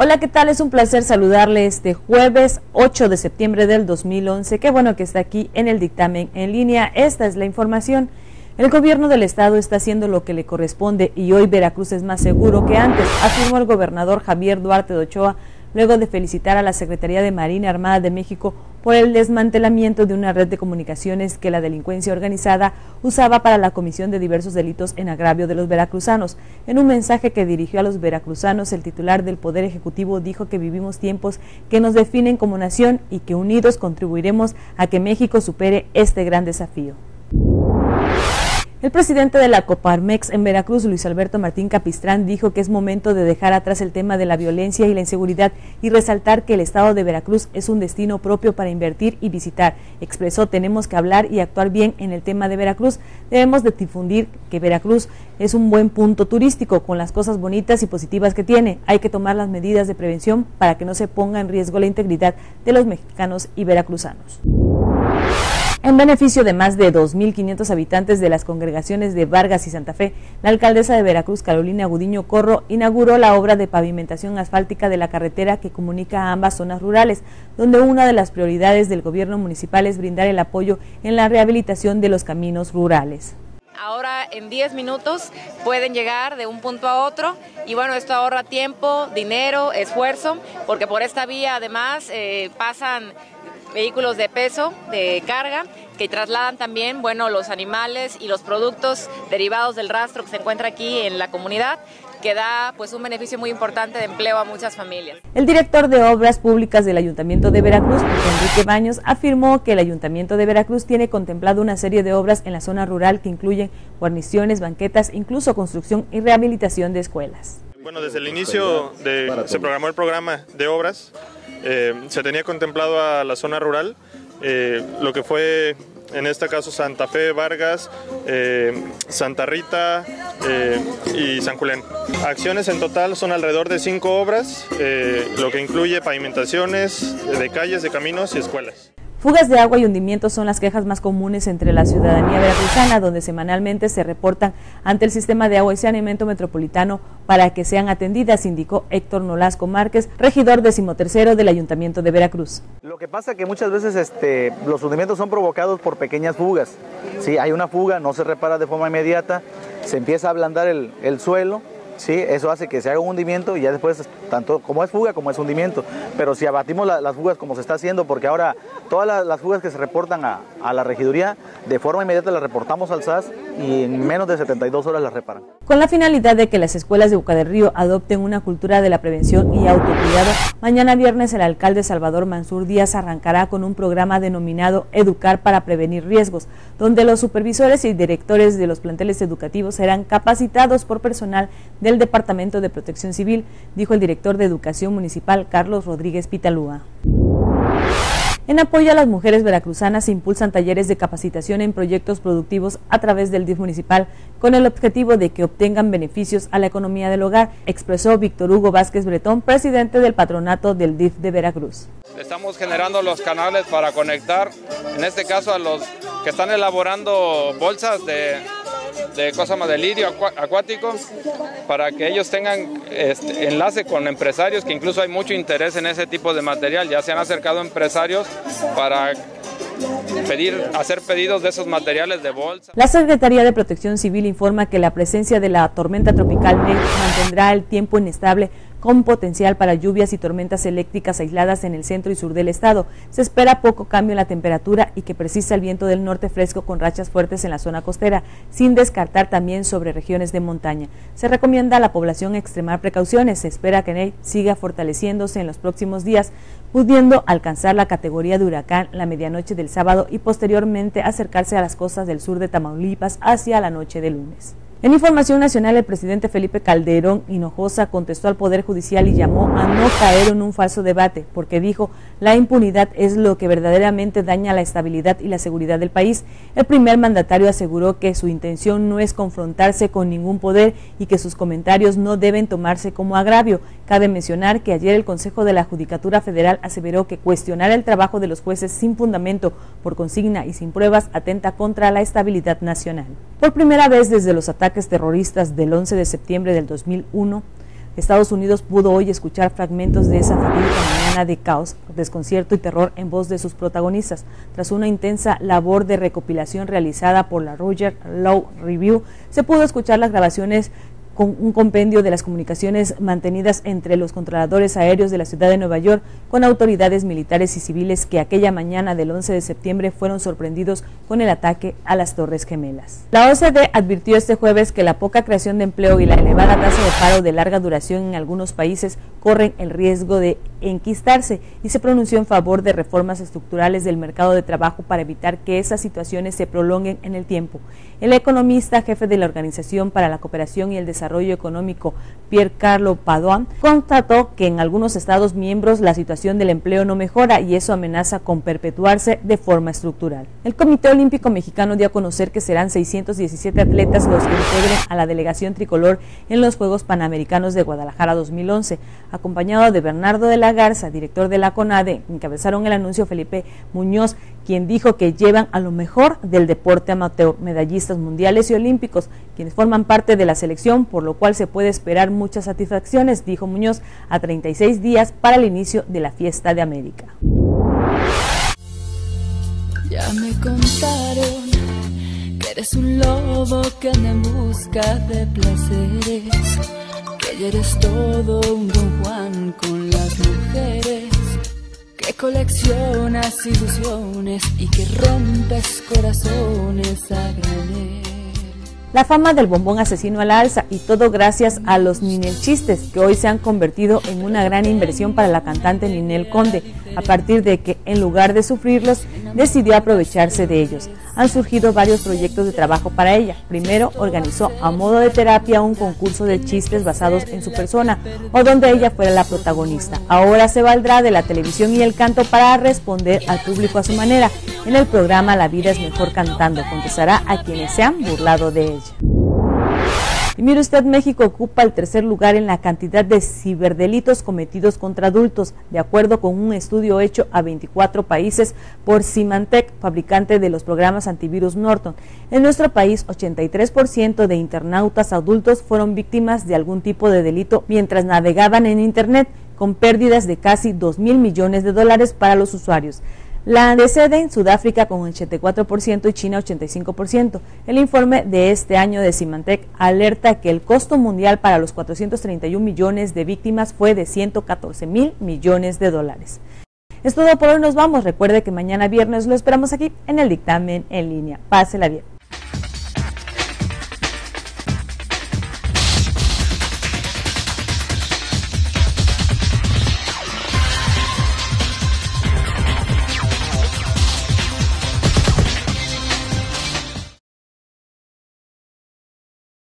Hola, ¿qué tal? Es un placer saludarle este jueves 8 de septiembre del 2011. Qué bueno que está aquí en el dictamen en línea. Esta es la información. El gobierno del estado está haciendo lo que le corresponde y hoy Veracruz es más seguro que antes, afirmó el gobernador Javier Duarte de Ochoa luego de felicitar a la Secretaría de Marina Armada de México por el desmantelamiento de una red de comunicaciones que la delincuencia organizada usaba para la comisión de diversos delitos en agravio de los veracruzanos. En un mensaje que dirigió a los veracruzanos, el titular del Poder Ejecutivo dijo que vivimos tiempos que nos definen como nación y que unidos contribuiremos a que México supere este gran desafío. El presidente de la Coparmex en Veracruz, Luis Alberto Martín Capistrán, dijo que es momento de dejar atrás el tema de la violencia y la inseguridad y resaltar que el estado de Veracruz es un destino propio para invertir y visitar. Expresó, tenemos que hablar y actuar bien en el tema de Veracruz. Debemos de difundir que Veracruz es un buen punto turístico con las cosas bonitas y positivas que tiene. Hay que tomar las medidas de prevención para que no se ponga en riesgo la integridad de los mexicanos y veracruzanos. En beneficio de más de 2.500 habitantes de las congregaciones de Vargas y Santa Fe, la alcaldesa de Veracruz, Carolina Gudiño Corro, inauguró la obra de pavimentación asfáltica de la carretera que comunica a ambas zonas rurales, donde una de las prioridades del gobierno municipal es brindar el apoyo en la rehabilitación de los caminos rurales. Ahora en 10 minutos pueden llegar de un punto a otro y bueno, esto ahorra tiempo, dinero, esfuerzo, porque por esta vía además eh, pasan vehículos de peso, de carga, que trasladan también, bueno, los animales y los productos derivados del rastro que se encuentra aquí en la comunidad que da pues un beneficio muy importante de empleo a muchas familias. El director de Obras Públicas del Ayuntamiento de Veracruz, Enrique Baños, afirmó que el Ayuntamiento de Veracruz tiene contemplado una serie de obras en la zona rural que incluyen guarniciones, banquetas, incluso construcción y rehabilitación de escuelas. Bueno, desde el inicio de, se programó el programa de obras eh, se tenía contemplado a la zona rural, eh, lo que fue en este caso Santa Fe, Vargas, eh, Santa Rita y San Julián. Acciones en total son alrededor de cinco obras, lo que incluye pavimentaciones de calles, de caminos y escuelas. Fugas de agua y hundimientos son las quejas más comunes entre la ciudadanía veracruzana, donde semanalmente se reportan ante el sistema de agua y saneamiento metropolitano para que sean atendidas, indicó Héctor Nolasco Márquez, regidor decimotercero del Ayuntamiento de Veracruz. Lo que pasa es que muchas veces este, los hundimientos son provocados por pequeñas fugas. Si hay una fuga, no se repara de forma inmediata, se empieza a ablandar el, el suelo, ¿sí? Eso hace que se haga un hundimiento y ya después, tanto como es fuga como es hundimiento. Pero si abatimos las fugas como se está haciendo, porque ahora todas las, fugas que se reportan a, la regiduría, de forma inmediata las reportamos al SAS y en menos de 72 horas las reparan. Con la finalidad de que las escuelas de Boca del Río adopten una cultura de la prevención y autocuidado, mañana viernes el alcalde Salvador Mansur Díaz arrancará con un programa denominado Educar para Prevenir Riesgos, donde los supervisores y directores de los planteles educativos serán capacitados por personal de del Departamento de Protección Civil, dijo el director de Educación Municipal Carlos Rodríguez Pitalúa. En apoyo a las mujeres veracruzanas se impulsan talleres de capacitación en proyectos productivos a través del DIF municipal con el objetivo de que obtengan beneficios a la economía del hogar, expresó Víctor Hugo Vázquez Bretón, presidente del patronato del DIF de Veracruz. Estamos generando los canales para conectar, en este caso a los que están elaborando bolsas de de cosas más de lirio acuático para que ellos tengan este, enlace con empresarios, que incluso hay mucho interés en ese tipo de material. Ya se han acercado empresarios para pedir, hacer pedidos de esos materiales de bolsa. La Secretaría de Protección Civil informa que la presencia de la tormenta tropical mantendrá el tiempo inestable con potencial para lluvias y tormentas eléctricas aisladas en el centro y sur del estado. Se espera poco cambio en la temperatura y que precisa el viento del norte fresco con rachas fuertes en la zona costera, sin descartar también sobre regiones de montaña. Se recomienda a la población extremar precauciones. Se espera que Ney siga fortaleciéndose en los próximos días, pudiendo alcanzar la categoría de huracán la medianoche del sábado y posteriormente acercarse a las costas del sur de Tamaulipas hacia la noche del lunes. En información nacional, el presidente Felipe Calderón Hinojosa contestó al Poder Judicial y llamó a no caer en un falso debate, porque dijo, la impunidad es lo que verdaderamente daña la estabilidad y la seguridad del país. El primer mandatario aseguró que su intención no es confrontarse con ningún poder y que sus comentarios no deben tomarse como agravio. Cabe mencionar que ayer el Consejo de la Judicatura Federal aseveró que cuestionar el trabajo de los jueces sin fundamento, por consigna y sin pruebas, atenta contra la estabilidad nacional. Por primera vez desde los ataques terroristas del 11 de septiembre del 2001, Estados Unidos pudo hoy escuchar fragmentos de esa fatídica mañana de caos, desconcierto y terror en voz de sus protagonistas. Tras una intensa labor de recopilación realizada por la Roger Law Review, se pudo escuchar las grabaciones con un compendio de las comunicaciones mantenidas entre los controladores aéreos de la ciudad de Nueva York con autoridades militares y civiles que aquella mañana del 11 de septiembre fueron sorprendidos con el ataque a las Torres Gemelas. La OCDE advirtió este jueves que la poca creación de empleo y la elevada tasa de paro de larga duración en algunos países corren el riesgo de enquistarse y se pronunció en favor de reformas estructurales del mercado de trabajo para evitar que esas situaciones se prolonguen en el tiempo. El economista jefe de la Organización para la Cooperación y el Desarrollo Económico, Pierre Carlo Padoan, constató que en algunos estados miembros la situación del empleo no mejora y eso amenaza con perpetuarse de forma estructural. El Comité Olímpico Mexicano dio a conocer que serán 617 atletas los que integren a la delegación tricolor en los Juegos Panamericanos de Guadalajara 2011, acompañado de Bernardo de la Garza, director de la CONADE, encabezaron el anuncio Felipe Muñoz, quien dijo que llevan a lo mejor del deporte amateur, medallistas mundiales y olímpicos, quienes forman parte de la selección, por lo cual se puede esperar muchas satisfacciones, dijo Muñoz, a 36 días para el inicio de la fiesta de América. Ya me contaron que eres un lobo que anda en busca de placeres, que eres todo un don Juan con las mujeres, que coleccionas ilusiones y que rompes corazones a granel. La fama del bombón asesino a la alza y todo gracias a los Ninel Chistes que hoy se han convertido en una gran inversión para la cantante Ninel Conde a partir de que en lugar de sufrirlos decidió aprovecharse de ellos. Han surgido varios proyectos de trabajo para ella. Primero organizó a modo de terapia un concurso de chistes basados en su persona o donde ella fuera la protagonista. Ahora se valdrá de la televisión y el canto para responder al público a su manera. En el programa La vida es mejor cantando contestará a quienes se han burlado de ella. Y mire usted, México ocupa el tercer lugar en la cantidad de ciberdelitos cometidos contra adultos, de acuerdo con un estudio hecho a 24 países por Symantec, fabricante de los programas antivirus Norton. En nuestro país, 83% de internautas adultos fueron víctimas de algún tipo de delito mientras navegaban en Internet, con pérdidas de casi 2 mil millones de dólares para los usuarios. La antecede en Sudáfrica con 84% y China 85%. El informe de este año de Symantec alerta que el costo mundial para los 431 millones de víctimas fue de 114 mil millones de dólares. Es todo por hoy, nos vamos. Recuerde que mañana viernes lo esperamos aquí en el dictamen en línea. Pásela bien.